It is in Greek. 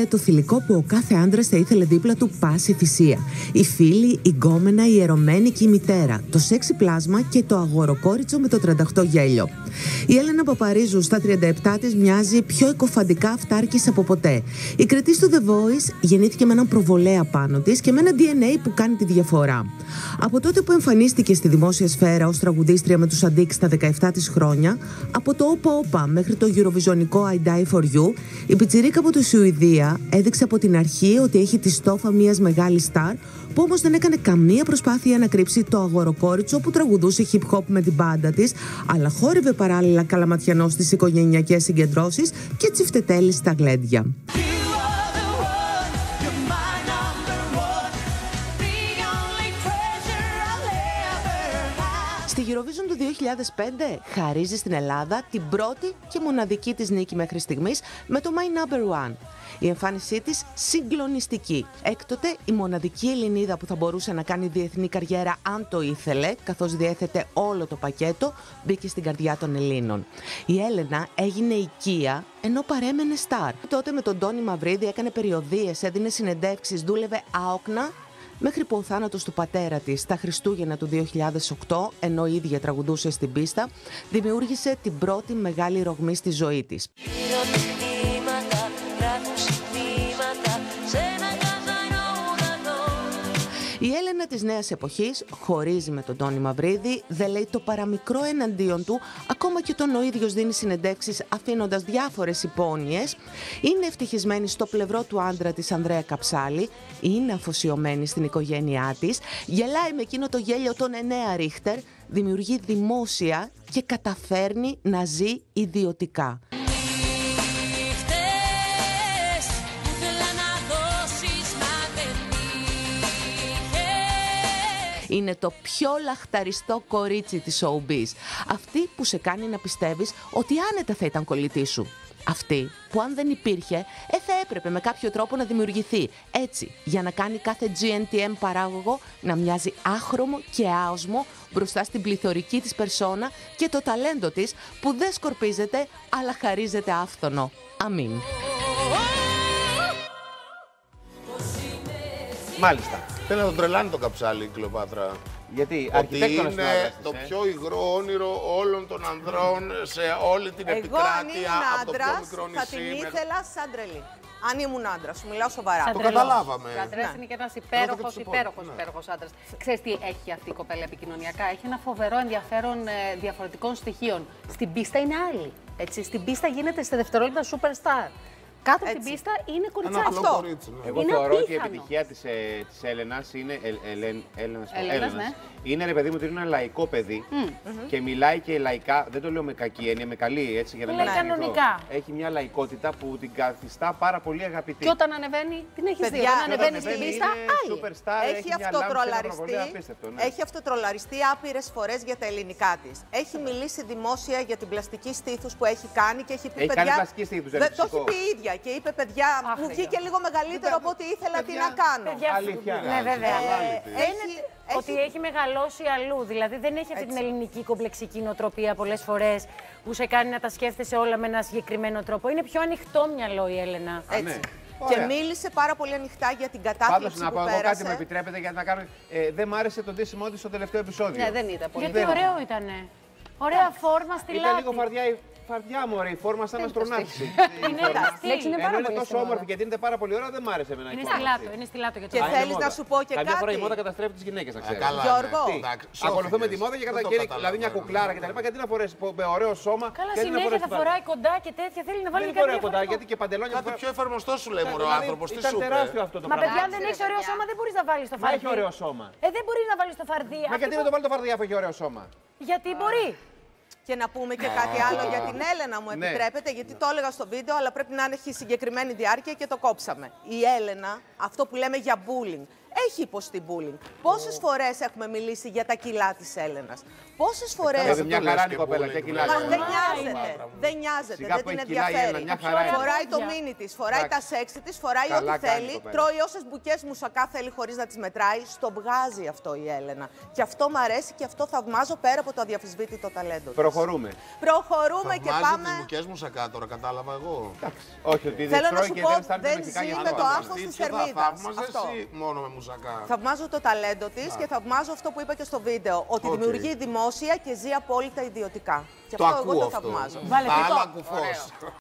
είναι το θηλυκό που ο κάθε άντρας θα ήθελε δίπλα του πάση θυσία. Η φίλη, η γκόμενα, η ερωμένη και η μητέρα. Το σεξι πλάσμα και το αγοροκόριτσο με το 38 γέλιο. Η Έλενα Παπαρίζου στα 37 της μοιάζει πιο εκοφαντικά αυτάρκης από ποτέ. Η κριτής του The Voice γεννήθηκε με έναν προβολέα πάνω της και με ένα DNA που κάνει τη διαφορά. Από τότε που εμφανίστηκε στη δημόσια σφαίρα ως τραγουδίστρια με τους Αντίξ στα 17 της χρόνια, από το Όπα Όπα μέχρι το Eurovisionικό I Die For You, η πιτσιρίκα από τη Σουηδία έδειξε από την αρχή ότι έχει τη στόφα μιας μεγάλης στάρ, που όμως δεν έκανε καμία προσπάθεια να κρύψει το αγοροκόριτσο που τραγουδούσε hip hop με την μπάντα της, αλλά χόρευε παράλληλα καλαματιανό στις οικογενειακές συγκεντρώσεις και τσιφτετέλη στα γλέντια. Eurovision του 2005 χαρίζει στην Ελλάδα την πρώτη και μοναδική της νίκη μέχρι στιγμής με το My Number One. Η εμφάνισή της συγκλονιστική. Έκτοτε η μοναδική Ελληνίδα που θα μπορούσε να κάνει διεθνή καριέρα αν το ήθελε, καθώς διέθετε όλο το πακέτο, μπήκε στην καρδιά των Ελλήνων. Η Έλενα έγινε οικία ενώ παρέμενε στάρ. Τότε με τον Τόνι Μαυρίδη έκανε περιοδίες, έδινε συνεντεύξεις, δούλευε άοκνα μέχρι που ο θάνατος του πατέρα της στα Χριστούγεννα του 2008, ενώ η ίδια τραγουδούσε στην πίστα, δημιούργησε την πρώτη μεγάλη ρογμή στη ζωή της. Η Έλενα της νέας εποχής χωρίζει με τον Τόνι Μαυρίδη, δεν λέει το παραμικρό εναντίον του, ακόμα και όταν ο ίδιος δίνει συνεντεύξεις αφήνοντας διάφορες υπόνοιες. Είναι ευτυχισμένη στο πλευρό του άντρα της Ανδρέα Καψάλη, είναι αφοσιωμένη στην οικογένειά της, γελάει με εκείνο το γέλιο των Εννέα Ρίχτερ, δημιουργεί δημόσια και καταφέρνει να ζει ιδιωτικά. Είναι το πιο λαχταριστό κορίτσι της showbiz. Αυτή που σε κάνει να πιστεύεις ότι άνετα θα ήταν κολλητή σου. Αυτή που αν δεν υπήρχε, ε, θα έπρεπε με κάποιο τρόπο να δημιουργηθεί. Έτσι, για να κάνει κάθε GNTM παράγωγο να μοιάζει άχρωμο και άοσμο μπροστά στην πληθωρική της περσόνα και το ταλέντο της που δεν σκορπίζεται αλλά χαρίζεται άφθονο. Αμήν. Μάλιστα. Θέλει να τον τρελάνει τον καψάλι η Κλεοπάτρα. Γιατί Ότι αρχιτέκτονας είναι είναι το πιο υγρό όνειρο όλων των ανδρών σε όλη την Εγώ αν επικράτεια ήμουν από το πιο άντρας, μικρό θα την νησί. μέχρι- ήθελα σαν τρελή. Αν ήμουν άντρας, σου μιλάω σοβαρά. Το καταλάβαμε. Ο άντρα Ναι. είναι και ένας Πρώτα και υπέροχος, τους υπέροχος, υπόλοιπους, ναι. υπέροχος άντρας. Ξέρεις τι έχει αυτή η κοπέλα επικοινωνιακά; Έχει ένα φοβερό ενδιαφέρον ε, διαφορετικών στοιχείων. Στην πίστα είναι άλλη. Έτσι. Στην πίστα γίνεται σε δευτερόλεπτα superstar. Κάτω από την Έτσι. πίστα είναι Ένα κοριτσάκι. απλό Αυτό. κορίτσι. ναι. Εγώ Είναι θεωρώ ότι η απίθανο. επιτυχία της ε, της Έλενας είναι. Ε, Ελεν, Έλενας, Έλενας, Έλενας. ναι. Είναι ρε παιδί μου ότι είναι ένα λαϊκό παιδί και μιλάει και λαϊκά. Δεν το λέω με κακή έννοια, με καλή έτσι για να Λέει μην είναι κανονικά. αυτό. Έχει μια λαϊκότητα που την καθιστά πάρα πολύ αγαπητή. Και όταν ανεβαίνει, την έχεις δει. Παιδιά, Όταν όταν ανεβαίνει στην ανεβαίνει πίστα, είναι άλλη. superstar, Έχει μια λάμψη, ένα αυτοτρολαριστεί, προβολέα απίστευτο, ναι. έχει αυτοτρολαριστεί άπειρες φορές για τα ελληνικά της. Έχει μιλήσει δημόσια για την πλαστική στήθους που έχει κάνει και έχει πει Έχει παιδιά. κάνει πλαστική στήθους, δεν Δε- είναι Το έχει φυσικό. πει η ίδια και είπε παιδιά, Αχ, μου παιδιά. βγήκε λίγο μεγαλύτερο από ό,τι ήθελα τι παιδιά, να κάνω. Παιδιά, Αλήθεια. Ναι, βέβαια. Ε, Φαίνεται έχει- ότι έχει- έχει μεγαλώσει αλλού. Δηλαδή δεν έχει αυτή την Έτσι. ελληνική κομπλεξική νοοτροπία πολλές φορές που σε κάνει να τα σκέφτεσαι όλα με ένα συγκεκριμένο τρόπο. Είναι πιο ανοιχτό μυαλό η Έλενα. Έτσι. ναι. Και Ωραία. μίλησε πάρα πολύ ανοιχτά για την Πάντως κατάθλιψη να που πω εγώ κάτι πέρασε. με επιτρέπετε γιατί να κάνω. Ε, δεν μ' άρεσε το ντύσιμό της στο τελευταίο επεισόδιο. Ναι, δεν ήταν πολύ. Δεν- Γιατί ωραίο ήτανε. Ωραία φόρμα στη Ήταν λάτη. λίγο φαρδιά, η- φαρδιά μου, ωραία, η φόρμα σαν αστροναύτη. Είναι τα στυλ. λέξη είναι Ενώ πάρα είναι πολύ τόσο στην όμορφη μόδα. και δίνεται πάρα πολύ ώρα, δεν μ' άρεσε εμένα η Είναι φόρμα στη λάτο, αυτή. είναι στη λάτο για το Και Α, άλλο. είναι θέλεις μόδα. να σου πω και Καμιά φορά η κάτι. μόδα καταστρέφει τις γυναίκες, να ξέρεις. καλά. Γιώργο. Τι, Εντάξει, Ακολουθούμε τη σώθηκες. μόδα και Δεν κατά το και καταλαβαίνω. δηλαδή μια κουκλάρα κτλ. Γιατί να φορέσεις με ωραίο σώμα. Καλά, γιατί να συνέχεια φορέσει θα πάρα- φοράει κοντά και τέτοια. Θέλει να βάλει Δεν κάτι φοράει κοντά διαφορετικό. γιατί και παντελόνια. Κάτι πιο εφαρμοστό σου λέει μωρό Δηλαδή, άνθρωπο. Τι Ήταν σου είπε. τεράστιο αυτό το Μα παιδιά, αν πράγμα. δεν έχεις ωραίο σώμα, δεν μπορείς να βάλεις το Μα φαρδί. έχει ωραίο σώμα. Ε, δεν μπορεί να βάλεις το φαρδί. Μα Αυτή γιατί που- δεν το βάλει το φαρδιά αφού έχει ωραίο σώμα. Γιατί μπορεί. Και να πούμε και κάτι άλλο για την Έλενα, μου Ναι. επιτρέπετε, γιατί το έλεγα στο βίντεο, αλλά πρέπει να έχει συγκεκριμένη διάρκεια και το κόψαμε. Η Έλενα, αυτό που λέμε για bullying, έχει υποστεί bullying. Πόσες φορές έχουμε μιλήσει για τα κιλά της Έλενα. Πόσες φορές; Βέβαια, μια το λες χαρά και είναι η κοπέλα bullying, και ναι. κοινά. Μα δεν Μαύρα, νοιάζεται. μαύρα. Δεν νοιάζεται. Σιγά δεν που την έχει κιλά η ενδιαφέρει. Έλληνα, μια χαρά είναι. Φοράει το Εντάξει. μίνι της, φοράει τα Εντάξει. σεξι της, φοράει Καλά ό,τι κάνει η θέλει. κοπέλα. Τρώει όσες μπουκές μουσακά θέλει χωρίς να τις μετράει. Στο βγάζει αυτό η Έλενα. Και αυτό μ' αρέσει και αυτό θαυμάζω πέρα από το αδιαφυσβήτητο ταλέντο. της. Προχωρούμε. Προχωρούμε και Θαυμάζει πάμε. τις δικές μου σακά τώρα, κατάλαβα εγώ. Όχι, ότι δεν Θέλω να τρώει σου και πω, δεν στάρει τα δεν μυστικά ζει για με να το τρώει. άγχος της Μαστίτσια θα θερμίδας. θαύμαζες Αυτό. ή μόνο με μουσακά; Θαυμάζω το ταλέντο της και θαυμάζω αυτό που είπα και στο βίντεο. Ότι Οκ. δημιουργεί δημόσια και ζει απόλυτα ιδιωτικά. Και Το αυτό εγώ ακούω το αυτό. θαυμάζω. Βάλε